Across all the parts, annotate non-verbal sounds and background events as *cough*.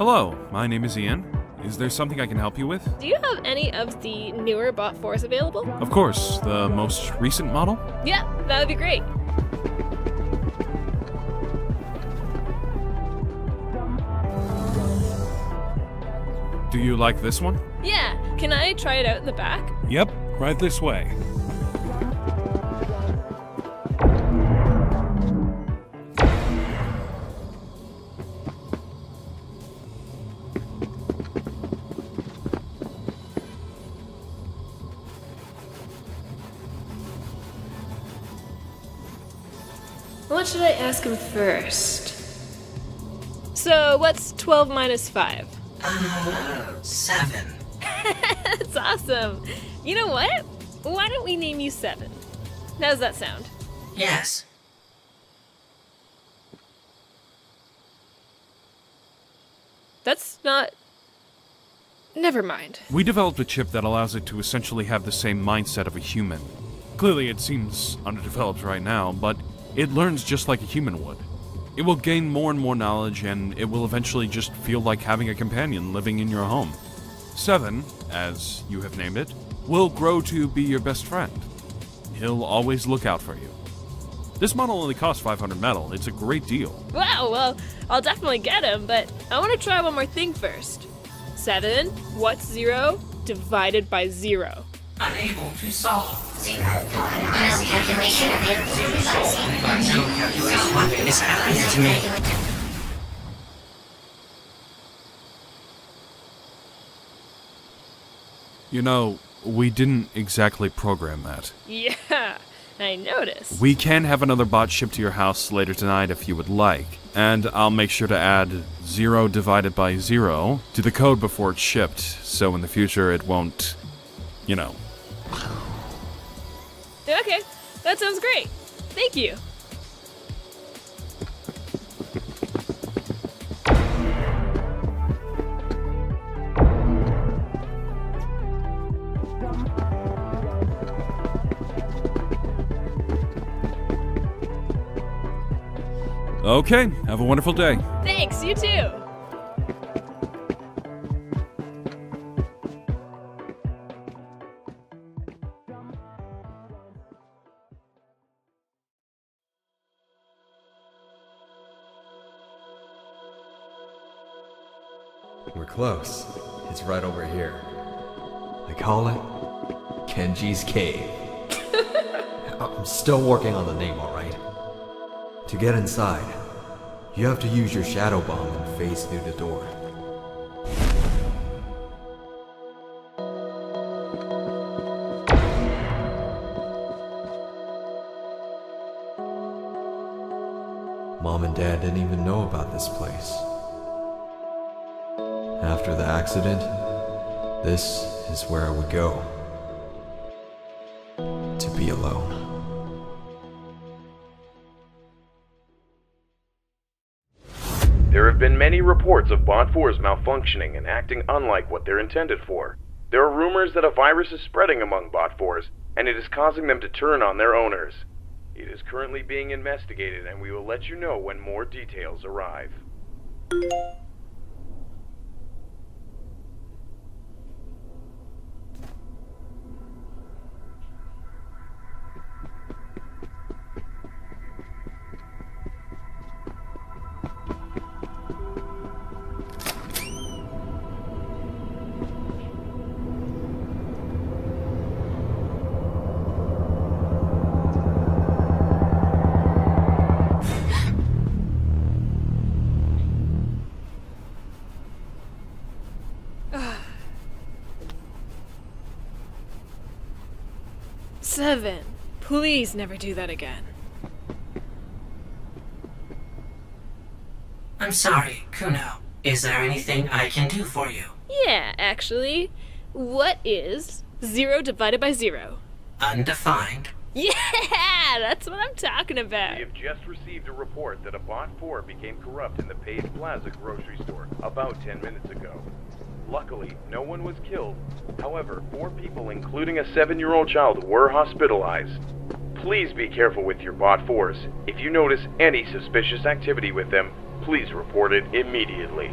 Hello, my name is Ian. Is there something I can help you with? Do you have any of the newer Bot 4s available? Of course, the most recent model? Yeah, that would be great. Do you like this one? Yeah, can I try it out in the back? Yep, right this way. 12 minus 5? Uh, seven. *laughs* That's awesome. You know what? Why don't we name you 7? How's that sound? Yes. That's not. Never mind. We developed a chip that allows it to essentially have the same mindset of a human. Clearly, it seems underdeveloped right now, but it learns just like a human would. It will gain more and more knowledge, and it will eventually just feel like having a companion living in your home. Seven, as you have named it, will grow to be your best friend. He'll always look out for you. This model only costs 500 metal. It's a great deal. Wow, well, I'll definitely get him, but I want to try one more thing first. 7. What's 0 divided by 0? Unable to solve. Zero. Honest calculation of it. No calculation. What is happening to me? You know, we didn't exactly program that. Yeah, *laughs* I noticed. We can have another bot shipped to your house later tonight if you would like, and I'll make sure to add 0 divided by 0 to the code before it's shipped, so in the future it won't, you know. Okay, that sounds great. Thank you. Okay, have a wonderful day. Thanks, you too. Close. It's right over here. I call it Kenji's Cave. *laughs* I'm still working on the name, alright? To get inside, you have to use your shadow bomb and phase through the door. After the accident, this is where I would go. To be alone. There have been many reports of Bot 4s malfunctioning and acting unlike what they're intended for. There are rumors that a virus is spreading among Bot 4s, and it is causing them to turn on their owners. It is currently being investigated, and we will let you know when more details arrive. Seven. Please never do that again. I'm sorry, Kuno. Is there anything I can do for you? Yeah, actually. What is 0 divided by 0? Undefined. Yeah, *laughs* that's what I'm talking about. We have just received a report that a Bot 4 became corrupt in the Page Plaza grocery store about 10 minutes ago. Luckily, no one was killed. However, four people, including a seven year old child, were hospitalized. Please be careful with your Bot 4s. If you notice any suspicious activity with them, please report it immediately.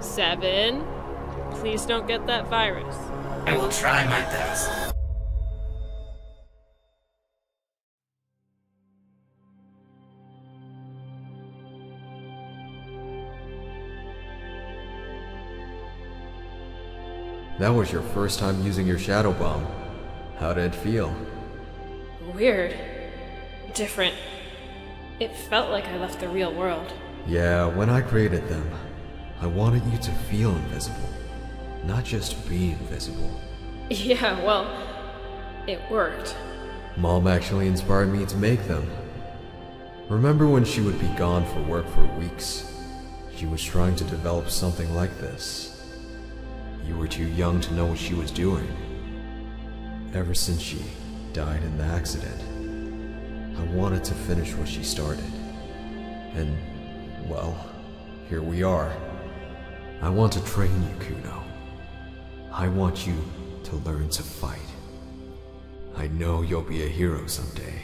Seven. Please don't get that virus. I will try my best. That was your first time using your shadow bomb. How did it feel? Weird. Different. It felt like I left the real world. Yeah, when I created them, I wanted you to feel invisible, not just be invisible. *laughs* Yeah, well, it worked. Mom actually inspired me to make them. Remember when she would be gone for work for weeks? She was trying to develop something like this. You were too young to know what she was doing. Ever since she died in the accident, I wanted to finish what she started. And, well, here we are. I want to train you, Kuno. I want you to learn to fight. I know you'll be a hero someday.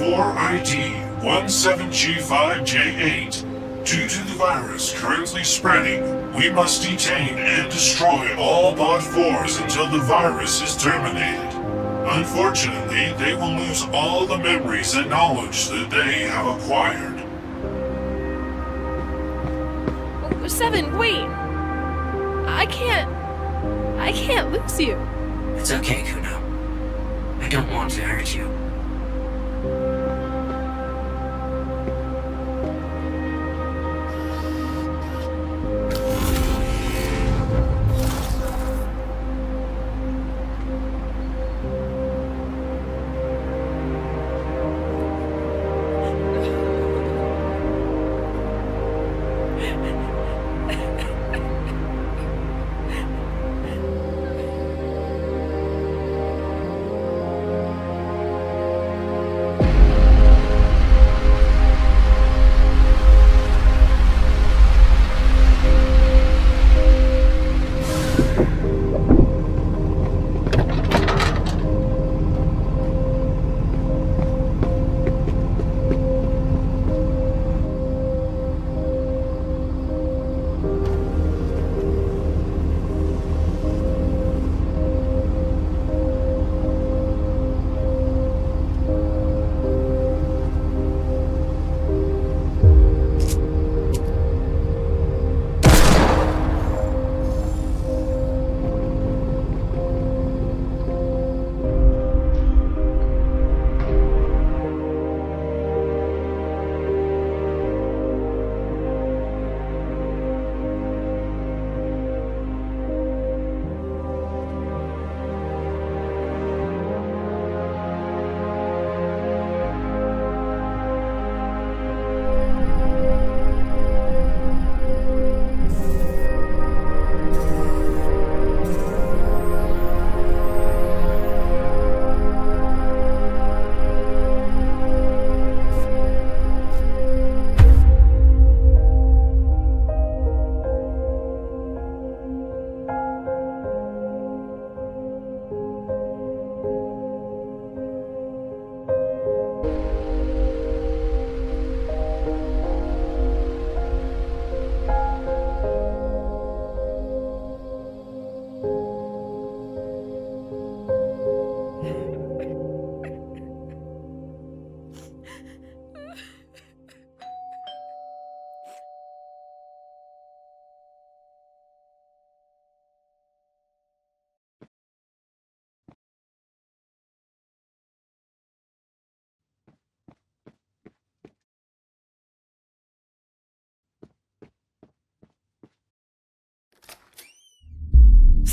Bot 4 ID 17G5J8. Due to the virus currently spreading, we must detain and destroy all Bot 4s until the virus is terminated. Unfortunately, they will lose all the memories and knowledge that they have acquired. Seven, wait! I can't. I can't lose you. It's okay, Kuno. I don't want to hurt you.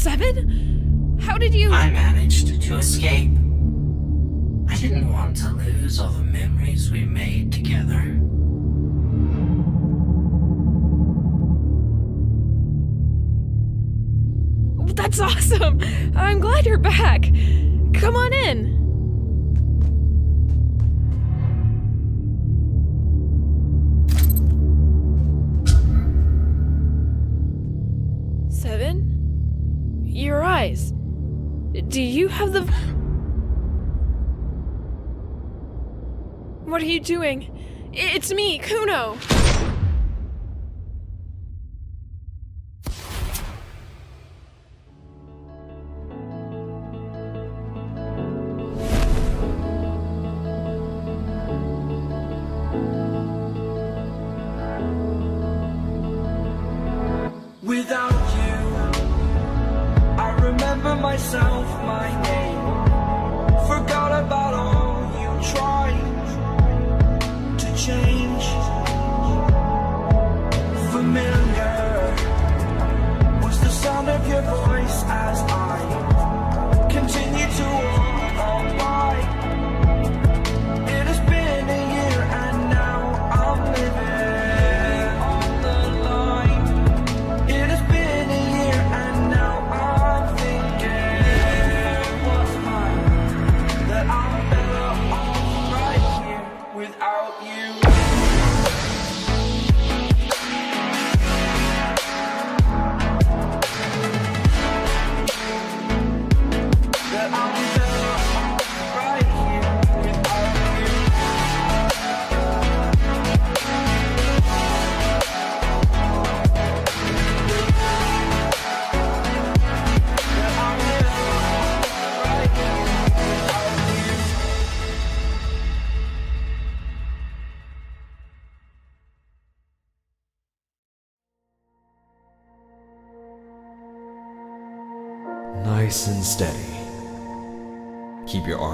Seven? How did you. I managed to escape. I didn't want to lose all the memories we made together. That's awesome! I'm glad you're back. Come on in. Eyes. Do you have the. What are you doing? It's me, Kuno!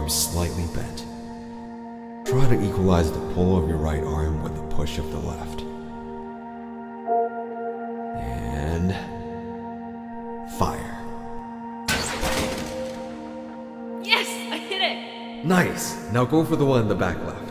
Arms slightly bent. Try to equalize the pull of your right arm with the push of the left. And fire. Yes, I hit it! Nice. Now go for the one in the back left.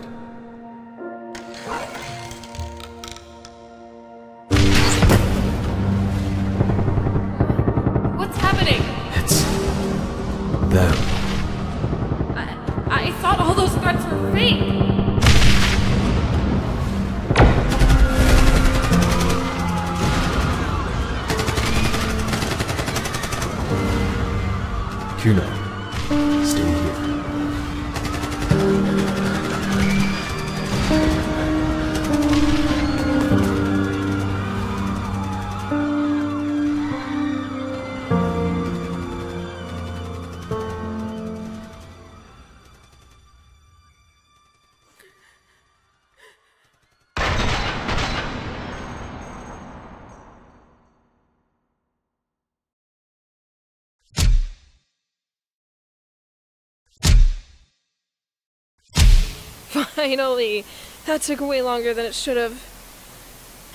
*laughs* Finally! That took way longer than it should have.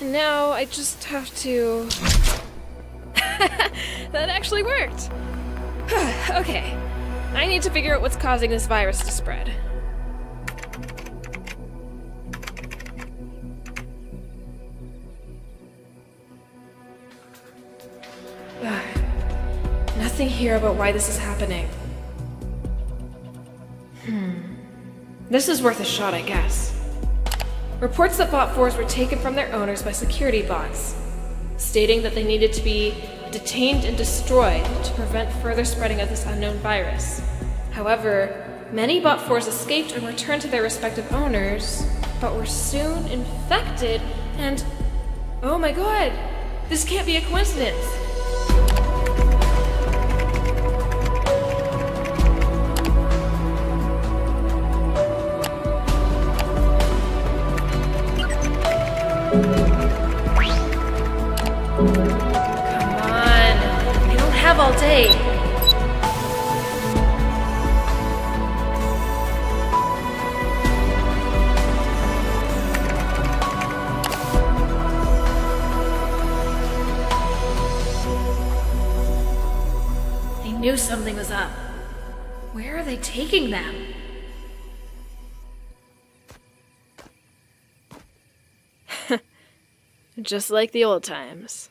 And now I just have to. *laughs* that actually worked! *sighs* okay. I need to figure out what's causing this virus to spread. *sighs* Nothing here about why this is happening. This is worth a shot, I guess. Reports that Bot 4s were taken from their owners by security bots, stating that they needed to be detained and destroyed to prevent further spreading of this unknown virus. However, many Bot 4s escaped and returned to their respective owners, but were soon infected and. Oh my god! This can't be a coincidence! All day. I knew something was up. Where are they taking them? *laughs* Just like the old times.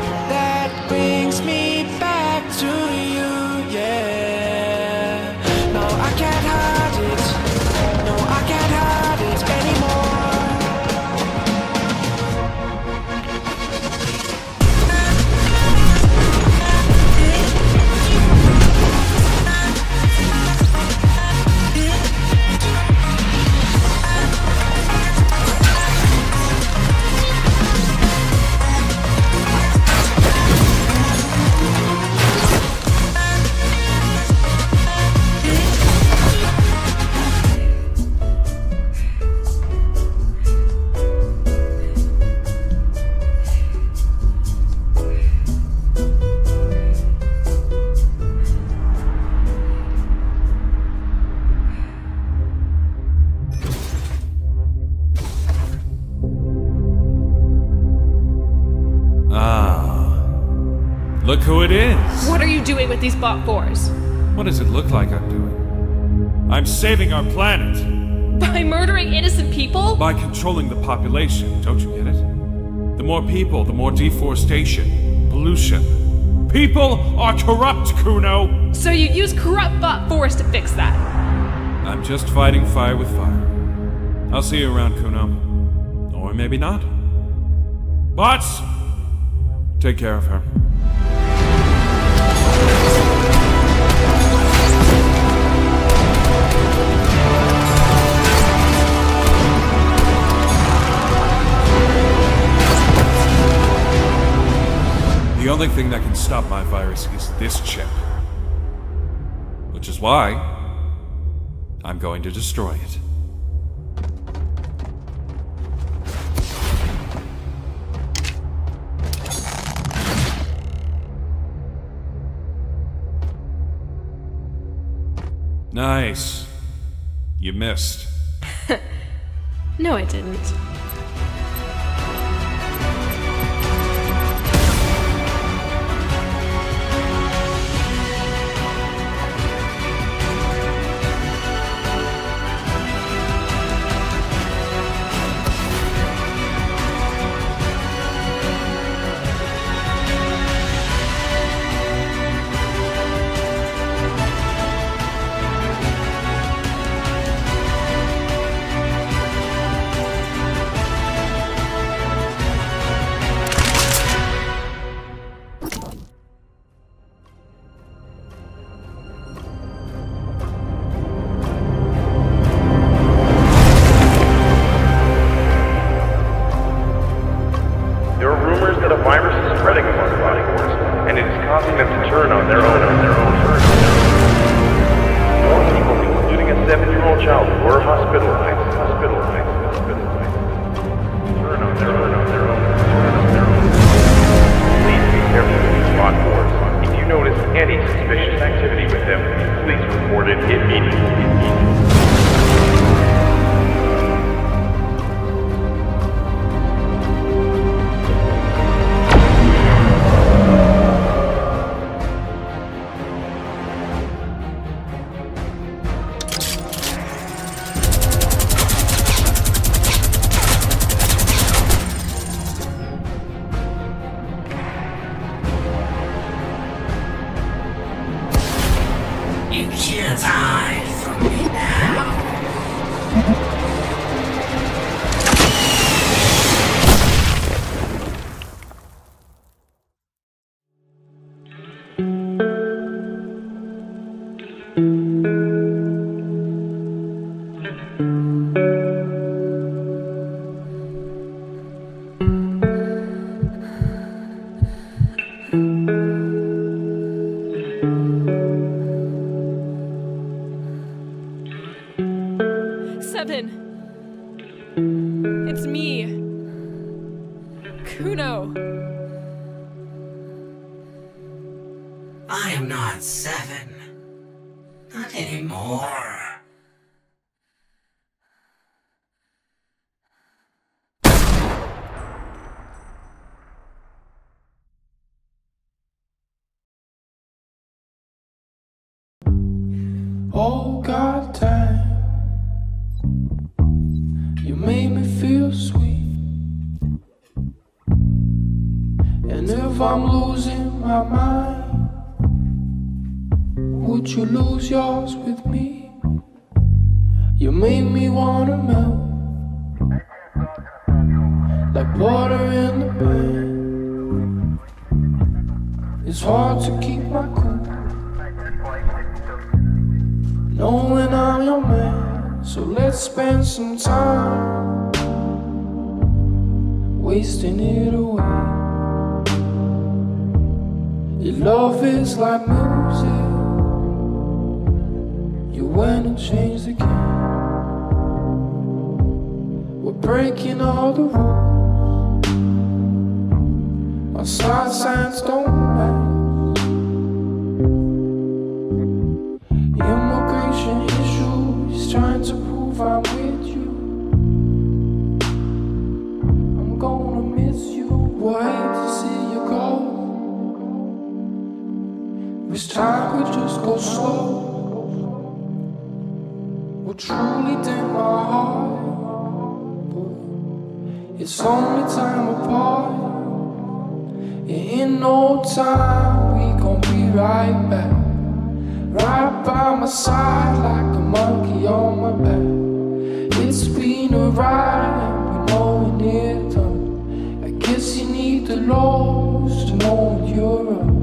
with these bot fours? What does it look like I'm doing? I'm saving our planet By murdering innocent people? by controlling the population. Don't you get it? The more people, the more deforestation, pollution. People are corrupt, Kuno. So you use corrupt bot fours to fix that? I'm just fighting fire with fire. I'll see you around, Kuno. Or maybe not. Bots! Take care of her. The only thing that can stop my virus is this chip. Which is why I'm going to destroy it. Nice. You missed. *laughs* No, I didn't. It's me. Kuno. I am not seven. Not anymore. Mind, would you lose yours with me? You made me wanna melt like water in the pan. It's hard to keep my cool. Knowing I'm your man, so let's spend some time wasting it away. Your love is like music. You went and changed the game. We're breaking all the rules. Our side signs don't match. We just go slow. Will truly dent my heart. But it's only time apart. Yeah, in no time we gon' be right back. Right by my side like a monkey on my back. It's been a ride and we know it done. I guess you need the lows to know you're up.